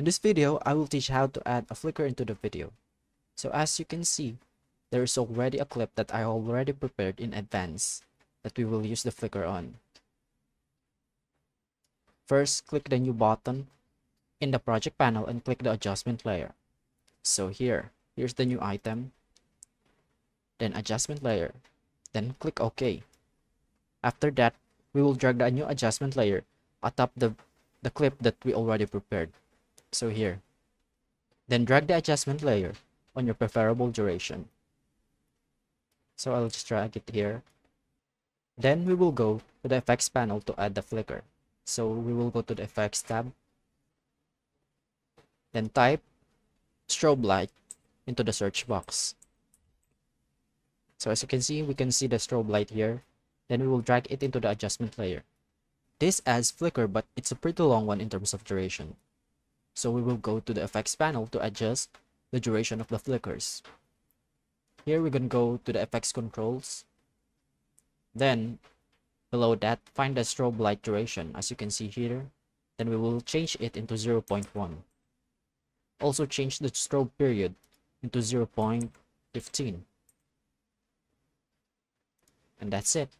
In this video, I will teach how to add a flicker into the video. So as you can see, there is already a clip that I already prepared in advance that we will use the flicker on. First, click the new button in the project panel and click the adjustment layer. So here, here's the new item, then adjustment layer, then click OK. After that, we will drag the new adjustment layer atop the, the clip that we already prepared. So here. Then drag the adjustment layer on your preferable duration. So I'll just drag it here. Then we will go to the effects panel to add the flicker. So we will go to the effects tab. Then type strobe light into the search box. So as you can see, we can see the strobe light here. Then we will drag it into the adjustment layer. This adds flicker, but it's a pretty long one in terms of duration. So we will go to the effects panel to adjust the duration of the flickers. Here we're going to go to the effects controls. Then below that, find the strobe light duration as you can see here. Then we will change it into 0.1. Also change the strobe period into 0.15. And that's it.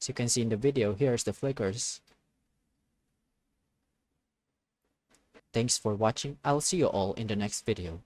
As you can see in the video, here's the flickers. Thanks for watching. I'll see you all in the next video.